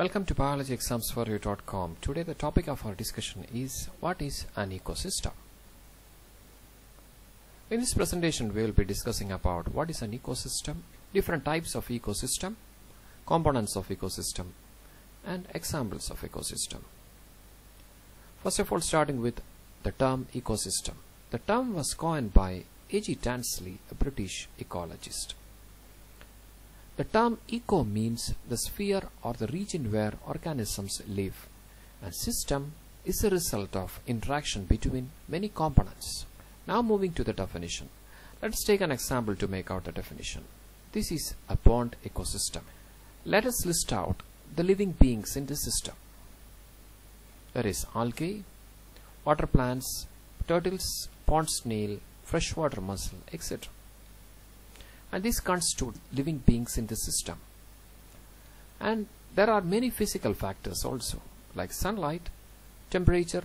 Welcome to biologyexams4u.com. Today the topic of our discussion is what is an ecosystem? In this presentation we will be discussing about what is an ecosystem, different types of ecosystem, components of ecosystem and examples of ecosystem. First of all starting with the term ecosystem. The term was coined by A.G. Tansley, a British ecologist. The term eco means the sphere or the region where organisms live and system is a result of interaction between many components. Now moving to the definition. Let's take an example to make out the definition. This is a pond ecosystem. Let us list out the living beings in the system. There is algae, water plants, turtles, pond snail, freshwater mussel, etc and these constitute living beings in the system. And there are many physical factors also like sunlight temperature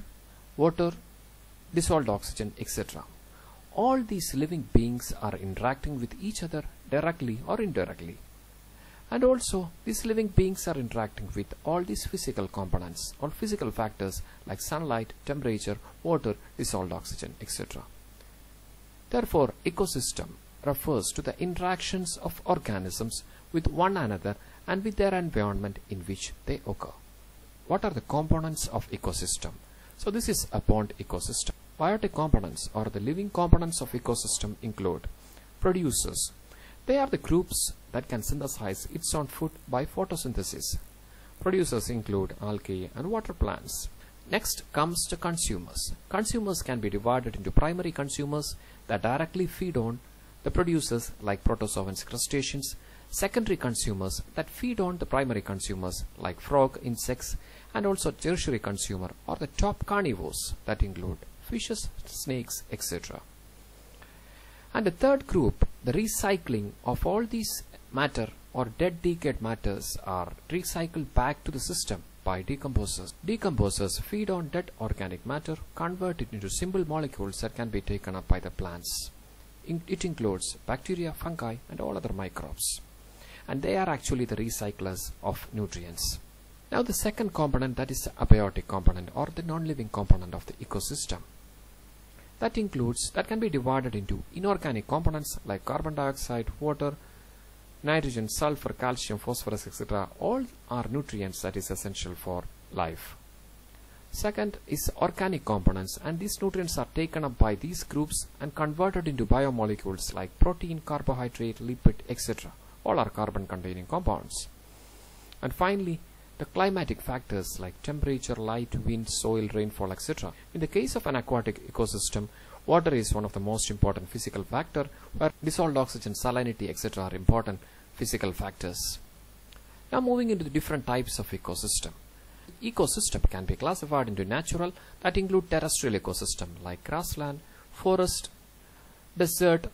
water dissolved oxygen etc all these living beings are interacting with each other directly or indirectly. And also these living beings are interacting with all these physical components or physical factors like sunlight temperature water dissolved oxygen etc therefore ecosystem refers to the interactions of organisms with one another and with their environment in which they occur. What are the components of ecosystem? So this is a pond ecosystem. Biotic components or the living components of ecosystem include producers. They are the groups that can synthesize its own food by photosynthesis. Producers include algae and water plants. Next comes the consumers. Consumers can be divided into primary consumers that directly feed on the producers like protozoans crustaceans, secondary consumers that feed on the primary consumers like frog, insects and also tertiary consumer or the top carnivores that include fishes, snakes, etc. And the third group, the recycling of all these matter or dead decayed matters are recycled back to the system by decomposers. Decomposers feed on dead organic matter, convert it into simple molecules that can be taken up by the plants it includes bacteria, fungi and all other microbes and they are actually the recyclers of nutrients. Now the second component that is the abiotic component or the non-living component of the ecosystem. That includes, that can be divided into inorganic components like carbon dioxide, water, nitrogen, sulfur, calcium, phosphorus, etc. All are nutrients that is essential for life. Second is organic components and these nutrients are taken up by these groups and converted into biomolecules like protein, carbohydrate, lipid, etc. All are carbon containing compounds. And finally, the climatic factors like temperature, light, wind, soil, rainfall, etc. In the case of an aquatic ecosystem, water is one of the most important physical factor where dissolved oxygen, salinity, etc. are important physical factors. Now moving into the different types of ecosystem ecosystem can be classified into natural that include terrestrial ecosystem like grassland, forest, desert,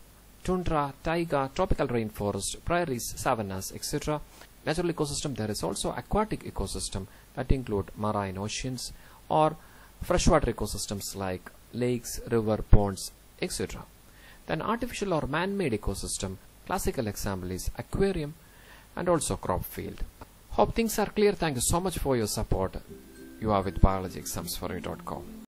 tundra, taiga, tropical rainforest, prairies, savannas, etc. Natural ecosystem there is also aquatic ecosystem that include marine oceans or freshwater ecosystems like lakes, river, ponds, etc. Then artificial or man-made ecosystem, classical example is aquarium and also crop field. Hope things are clear. Thank you so much for your support. You are with biologyexams4u.com.